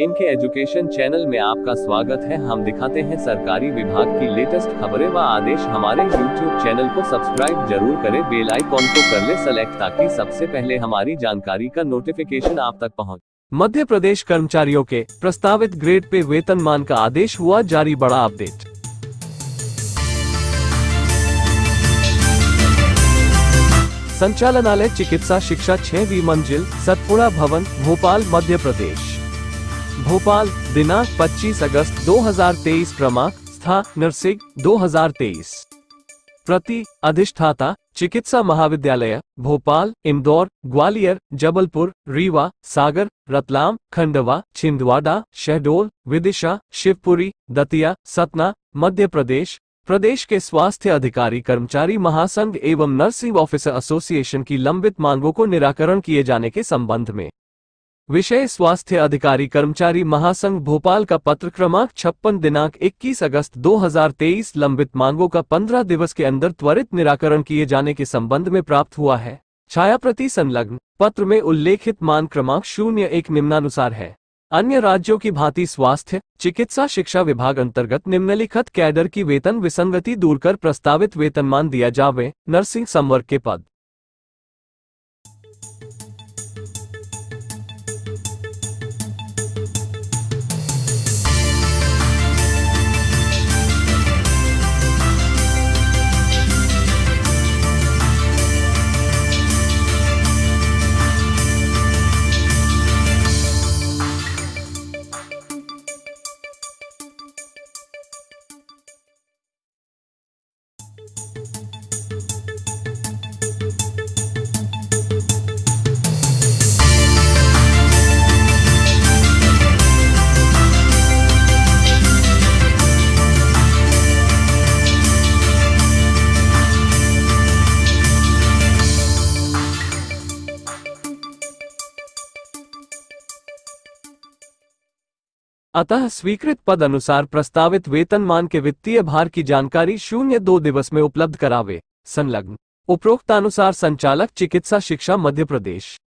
इनके education channel में आपका स्वागत है। हम दिखाते हैं सरकारी विभाग की लेटेस्ट खबरें व आदेश। हमारे यूट्यूब चैनल को सब्सक्राइब ज़रूर करें। बेल आइकॉन को कर ले सेलेक्ट ताकि सबसे पहले हमारी जानकारी का नोटिफिकेशन आप तक पहुँच। मध्य प्रदेश कर्मचारियों के प्रस्तावित ग्रेड पे वेतनमान का आदेश हुआ। जारी बड़ा अपडेट संचालनालय चिकित्सा शिक्षा छहवीं मंजिल सतपुड़ा भवन, भोपाल, मध्य प्रदेश। भोपाल, दिनांक 25 अगस्त 2023 क्रमांक, स्था, नरसिंह 2023 प्रति अधिष्ठाता, चिकित्सा महाविद्यालय, भोपाल, इंदौर, ग्वालियर, जबलपुर, रीवा, सागर, रतलाम, खंडवा, छिंदवाड़ा, शहडोल, विदिशा, शिवपुरी, दतिया, सतना, मध्य प्रदेश। प्रदेश के स्वास्थ्य अधिकारी, कर्मचारी, महासंघ एवं नर्सिंग ऑफिसर एसोसिएशन की लंबित मांगों को निराकरण किए जाने के संबंध में। विषय स्वास्थ्य अधिकारी कर्मचारी महासंघ भोपाल का पत्र क्रमांक छप्पन दिनांक 21 अगस्त 2023 लंबित मांगों का 15 दिवस के अंदर त्वरित निराकरण किए जाने के संबंध में प्राप्त हुआ है। छायाप्रति संलग्न पत्र में उल्लेखित मान क्रमांक शून्य एक निम्नानुसार है। अन्य राज्यों की भांति स्वास्थ्य, चिकित्सा, शिक्षा विभाग अंतर्गत निम्नलिखित कैडर की वेतन विसंगति दूर कर प्रस्तावित वेतनमान दिया जावे, नर्सिंग संवर्ग के पद। अतः स्वीकृत पद अनुसार प्रस्तावित वेतनमान के वित्तीय भार की जानकारी शून्य दो दिवस में उपलब्ध करावे। संलग्न। उपरोक्तानुसार संचालक चिकित्सा शिक्षा मध्य प्रदेश।